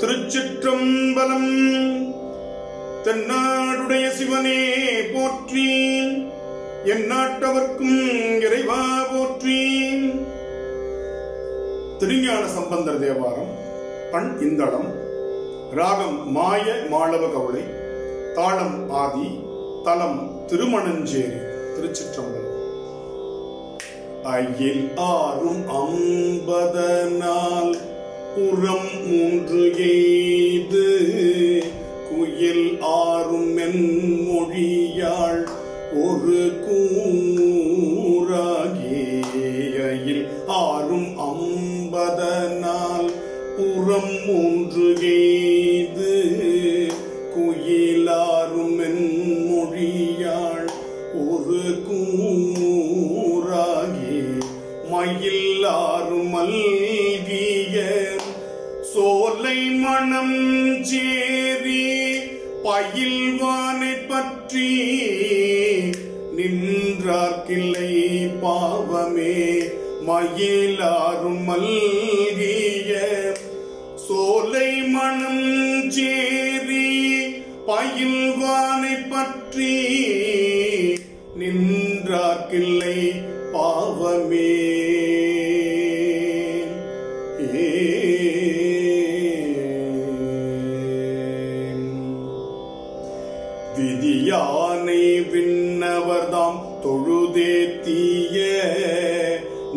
திருச்சிற்றம்பலம். தென்னாடுடைய சிவனே போற்றி என் நாட்டவர்க்கும் இறைவா போற்றி திருஞான சம்பந்தர் தேவாரம் பண் இந்தளம். ராகம் மாய மாளவ கவுளை தாளம் ஆதி தலம் திருமணஞ்சேரி திருச்சிற்றம்பலம். அயில் ஆறும் அம்பதனால் புறம் மூன்று எய்து. குயில் ஆறும் மென்மொழியாள் ஒரு கூறாகியில் ஆறும் அம்பதனால் புறம் மூன்று எய்து. சோலை மணம் சேரி பயில்வானை பற்றி நின்றார்கில்லை பாவமே மயிலாரும் மல்கிய சோலை மனம் சேரி பயில்வானை பற்றி நின்றார்கில்லை பாவமே. விதியானை விண்ணவர்தாம் தொழுதே தீய.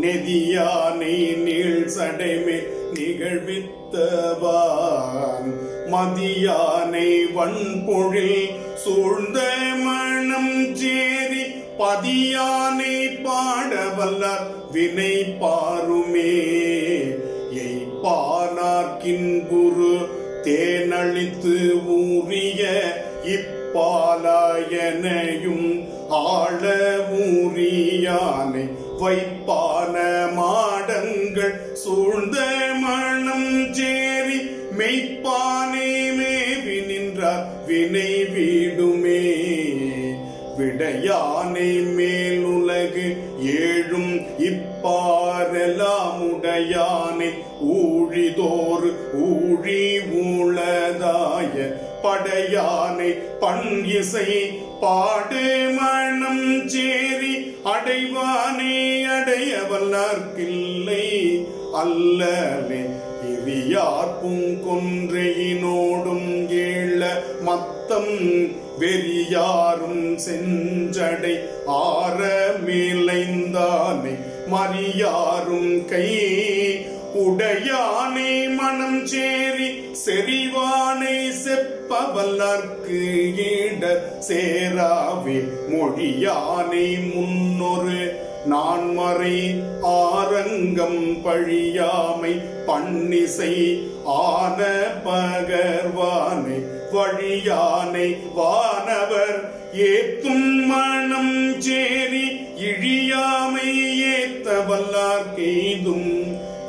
நெதியானை நீள் சடைமே நிகழ்வித்தவான். மதியானை வன்பொழில் சூழ்ந்த மனம் சேரி பதியானை பாடவல்லார் வினை பாருமே. எய்ப்பானார்க்கின் குரு தேனழித்து ஊறிய இப்பாலாயனையும் ஆள ஊரியானை வைப்பான மாடங்கள் சூழ்ந்த மனம் சேரி மெய்ப்பானே மேவி நின்றார் வினை வீடுமே. விடையானை மேலுலகு ஏழும் இப்பாரெல்லாம் உடையானை ஊழிதோறு ஊழி படையானை பண் இசை பாடு மனம் சேரி அடைவானே அடைய வல்லார்க்கில்லை அல்லலே இவியார் கொன்றையினோடும் ஏழ மத்தம் வெறியாரும் செஞ்சடை ஆற மேலைந்தானே மறியாரும் கை உடையானை மனம் சேரி செறிவானை செப்பவல்லர்க்கு ஈட சேராவே மொழியானை முன்னொரு நான்மறை ஆரங்கம் பழியாமை பன்னிசை ஆன பகர்வானை வழியானை வானவர் ஏத்தும் மனம் சேரி இழியாமை ஏத்த வல்லார் கெய்தும்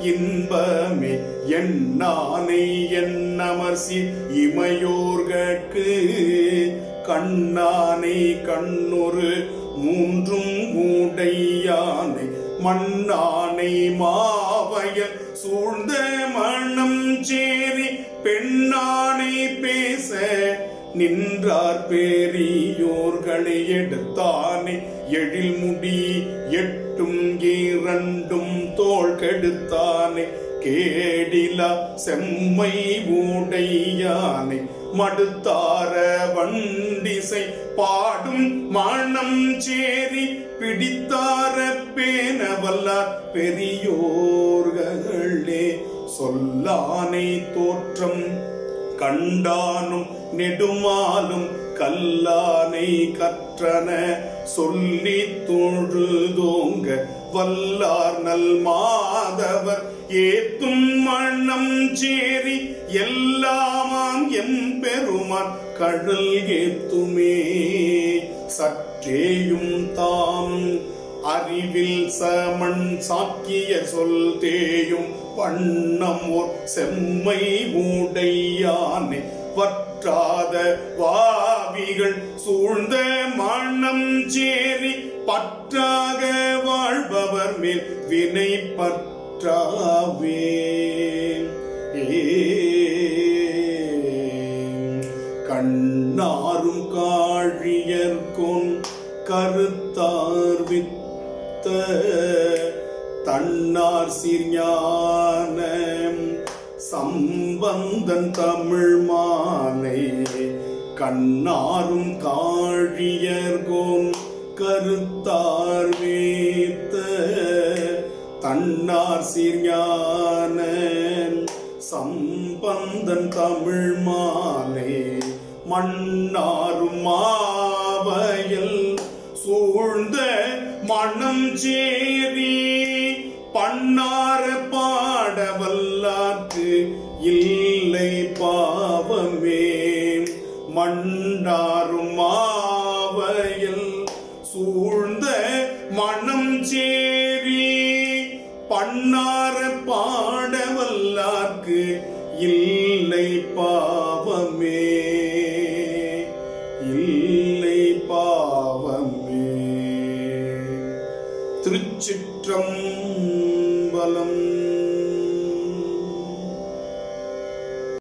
இன்பமே என்னானை என்னமர்சி இமையோர்கட்கு. கண்ணானை கண்ணொரு மூன்றும் மூடையானை மண்ணானை மாவயல் சூழ்ந்த மணம் சேரி பெண்ணானை பேச நின்றார் பெரியோர்களை எடுத்தானே எழில் முடி எட்டும் ஈரண்டும் தோள் கெடுத்தானே. கேடிலா செம்மை ஊடையானே. மடுத்தார வண்டிசை பாடும் மணம் சேரி பிடித்தார பேனவல்லார் பெரியோர்களே. சொல்லானை தோற்றம் கண்டானும் நெடுமாலும் கல்லானை கற்றன. சொல்லி தொழுதோங்க வல்லார் நல் மாதவர். ஏத்தும் மண்ணம் சேரி எல்லாமாம் எம் பெருமான். கடல் ஏத்துமே சற்றேயும் தாம் அறிவில் சமண் சாக்கிய சொல் தேயும் பண்ணம் ஓர் செம்மை ஊடையானை வற்றாத வாவிகள் சூழ்ந்த மண்ணம் சேரி பற்றாக வாழ்பவர் மேல் வினை பற்றாவே. கண்ணாரும் காழியர்கொன் கருத்தார் வித்த தன்னார் சீர்ஞான சம்பந்தன் தமிழ் மாலை கண்ணாரும் காழியர்கோம் கருத்தார் வேத்த தன்னார் சீர்ஞான சம்பந்தன் தமிழ் மாலை மன்னாரும் மாவயல் சூழ்ந்த மணம் சேரி பண்ணார பாடவல்லார்க்கு இல்லை பாவமே. மண்டாரும் மாவயல் சூழ்ந்த மணம் சேரி பண்ணார பாடவல்லார்க்கு இல்லை பாவமே. இல்லை பாவமே திருச்சிற்றம்பலம்